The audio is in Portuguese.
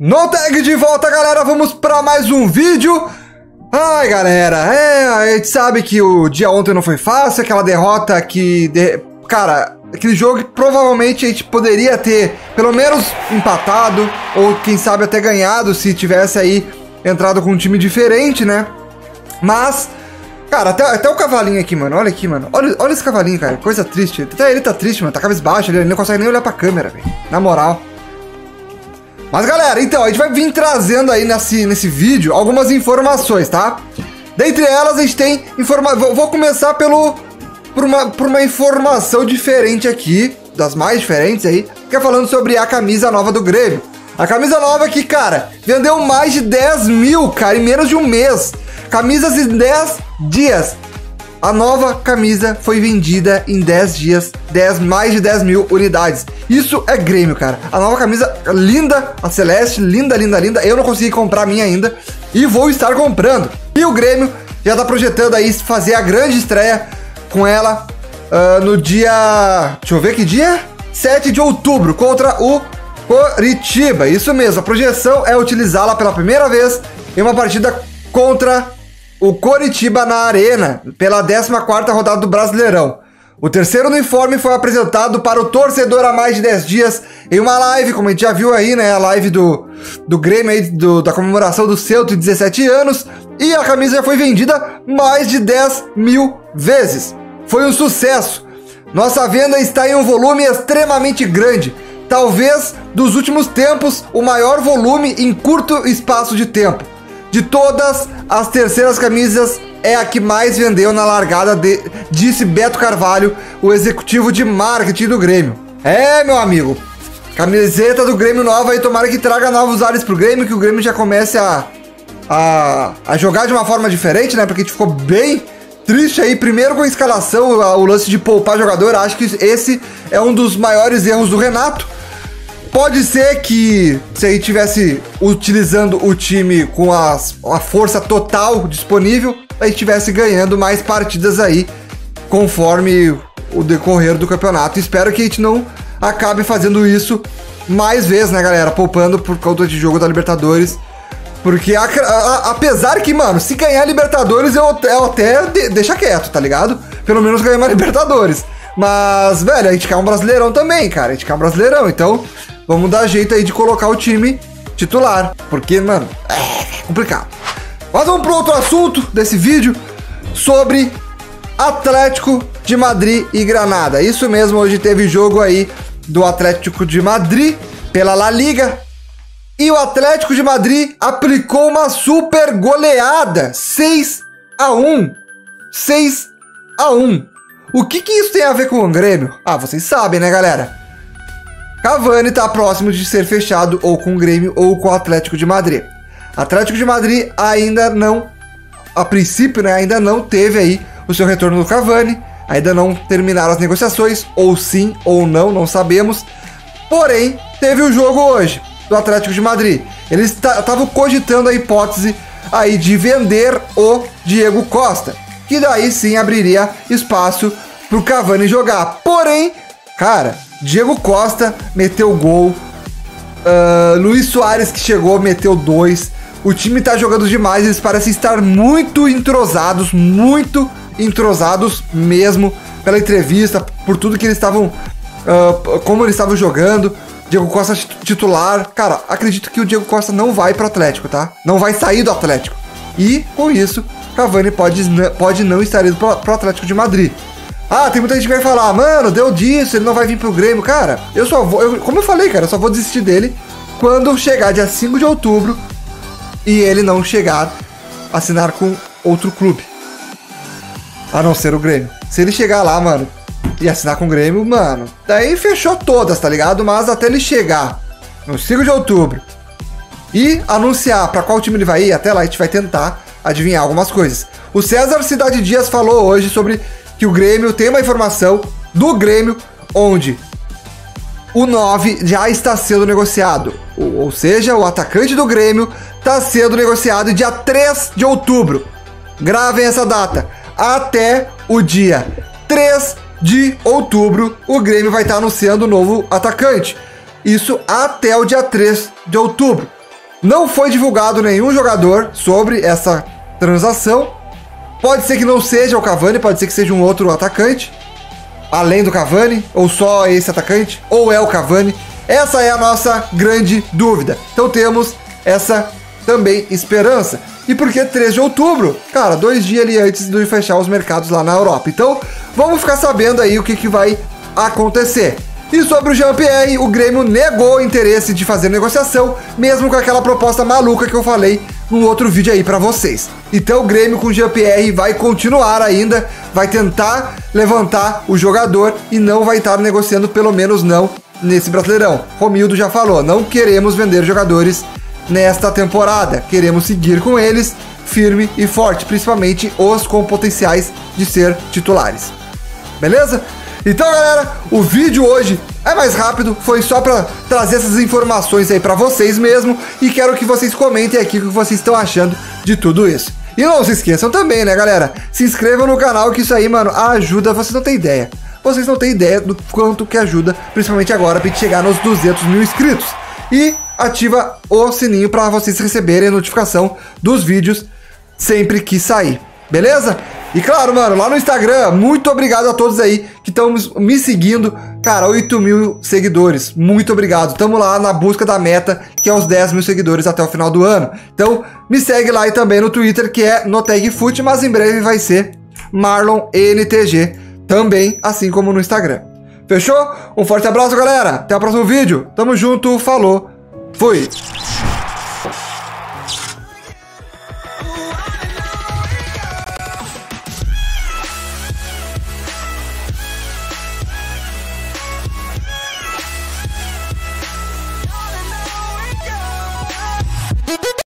No tag de volta, galera, vamos para mais um vídeo. Ai, galera, é, a gente sabe que o dia ontem não foi fácil, aquela derrota que, de, cara, aquele jogo provavelmente a gente poderia ter pelo menos empatado ou quem sabe até ganhado se tivesse aí entrado com um time diferente, né? Mas, cara, até, até o cavalinho aqui, mano, olha aqui, mano, olha, olha esse cavalinho, cara, coisa triste. Até ele tá triste, mano, tá cabisbaixo, ele não consegue nem olhar pra câmera, velho, na moral. Mas galera, então, a gente vai vir trazendo aí nesse, nesse vídeo algumas informações, tá? Dentre elas a gente tem informa vou, começar pelo por uma, por uma informação diferente aqui, das mais diferentes aí, que é falando sobre a camisa nova do Grêmio. A camisa nova que, cara, vendeu mais de 10 mil, cara, em menos de um mês. Camisas em 10 dias. A nova camisa foi vendida em 10 dias, 10, mais de 10 mil unidades. Isso é Grêmio, cara. A nova camisa linda, a Celeste, linda, linda, linda. Eu não consegui comprar a minha ainda e vou estar comprando. E o Grêmio já tá projetando aí fazer a grande estreia com ela uh, no dia. Deixa eu ver que dia? 7 de outubro contra o Coritiba. Isso mesmo, a projeção é utilizá-la pela primeira vez em uma partida contra o Coritiba na Arena pela 14ª rodada do Brasileirão. O terceiro uniforme foi apresentado para o torcedor há mais de 10 dias em uma live, como a gente já viu aí, né? A live do, do Grêmio aí, do, da comemoração dos 117 anos. E a camisa já foi vendida mais de 10 mil vezes. Foi um sucesso. Nossa venda está em um volume extremamente grande. Talvez dos últimos tempos, o maior volume em curto espaço de tempo. De todas as terceiras camisas, é a que mais vendeu na largada, de, disse Beto Carvalho, o executivo de marketing do Grêmio. É, meu amigo, camiseta do Grêmio nova e tomara que traga novos ares pro Grêmio, que o Grêmio já comece a, a, a jogar de uma forma diferente, né? Porque a gente ficou bem triste aí, primeiro com a escalação, o lance de poupar jogador, acho que esse é um dos maiores erros do Renato Pode ser que se a gente tivesse utilizando o time com a, força total disponível, a gente estivesse ganhando mais partidas aí conforme o decorrer do campeonato. Espero que a gente não acabe fazendo isso mais vezes, né, galera? Poupando por conta de jogo da Libertadores. Porque a, a, apesar que, mano, se ganhar Libertadores, eu, eu até de, deixa quieto, tá ligado? Pelo menos ganhar uma Libertadores. Mas, velho, a gente quer um brasileirão também, cara. A gente quer um brasileirão. Então, vamos dar jeito aí de colocar o time titular. Porque, mano, é complicado. Mas vamos para outro assunto desse vídeo sobre Atlético de Madrid e Granada. Isso mesmo, hoje teve jogo aí do Atlético de Madrid pela La Liga. E o Atlético de Madrid aplicou uma super goleada, 6 a 1. 6 a 1. O que que isso tem a ver com o Grêmio? Ah, vocês sabem, né, galera? Cavani tá próximo de ser fechado ou com o Grêmio ou com o Atlético de Madrid. Atlético de Madrid ainda não, a princípio, né, ainda não teve aí o seu retorno do Cavani, ainda não terminaram as negociações, ou sim ou não, não sabemos. Porém, teve o jogo hoje do Atlético de Madrid. Eles estavam cogitando a hipótese aí de vender o Diego Costa, que daí sim abriria espaço pro Cavani jogar. Porém, cara, Diego Costa meteu gol. Uh, Luiz Soares que chegou meteu dois. O time tá jogando demais, eles parecem estar muito entrosados, muito entrosados mesmo pela entrevista, por tudo que eles estavam, uh, como eles estavam jogando. Diego Costa titular, cara, acredito que o Diego Costa não vai pro Atlético, tá? Não vai sair do Atlético. E com isso, Cavani pode, pode não estar indo pro, pro Atlético de Madrid. Ah, tem muita gente que vai falar, mano, deu disso, ele não vai vir pro Grêmio. Cara, eu só vou. Eu, como eu falei, cara, eu só vou desistir dele quando chegar dia 5 de outubro e ele não chegar a assinar com outro clube. A não ser o Grêmio. Se ele chegar lá, mano, e assinar com o Grêmio, mano, daí fechou todas, tá ligado? Mas até ele chegar no 5 de outubro e anunciar para qual time ele vai ir, até lá a gente vai tentar adivinhar algumas coisas. O César Cidade Dias falou hoje sobre que o Grêmio tem uma informação do Grêmio onde o 9 já está sendo negociado. Ou, seja, o atacante do Grêmio está sendo negociado dia 3 de outubro. Gravem essa data. Até o dia 3 de outubro, o Grêmio vai estar anunciando o novo atacante. Isso até o dia 3 de outubro. Não foi divulgado nenhum jogador sobre essa transação. Pode ser que não seja o Cavani, pode ser que seja um outro atacante, além do Cavani, ou só esse atacante, ou é o Cavani. Essa é a nossa grande dúvida. Então temos essa também esperança. E por que 3 de outubro? Cara, dois dias ali antes de fechar os mercados lá na Europa. Então, vamos ficar sabendo aí o que, que vai acontecer. E sobre o Jean-Pierre, o Grêmio negou o interesse de fazer negociação, mesmo com aquela proposta maluca que eu falei no outro vídeo aí para vocês. Então o Grêmio com o Jean-Pierre vai continuar ainda, vai tentar levantar o jogador e não vai estar negociando, pelo menos não nesse Brasileirão. Romildo já falou, não queremos vender jogadores nesta temporada, queremos seguir com eles firme e forte, principalmente os com potenciais de ser titulares. Beleza? Então, galera, o vídeo hoje é mais rápido, foi só para trazer essas informações aí para vocês mesmo e quero que vocês comentem aqui o que vocês estão achando de tudo isso. E não se esqueçam também, né, galera? Se inscrevam no canal que isso aí, mano, ajuda, vocês não têm ideia. Vocês não têm ideia do quanto que ajuda, principalmente agora, pra gente chegar nos 200 mil inscritos. E ativa o sininho para vocês receberem notificação dos vídeos sempre que sair. Beleza? E claro, mano, lá no Instagram, muito obrigado a todos aí que estão me seguindo. Cara, 8 mil seguidores. Muito obrigado. Tamo lá na busca da meta, que é os 10 mil seguidores até o final do ano. Então, me segue lá e também no Twitter, que é NoTagFoot, mas em breve vai ser MarlonNTG, também, assim como no Instagram. Fechou? Um forte abraço, galera. Até o próximo vídeo. Tamo junto. Falou. Fui.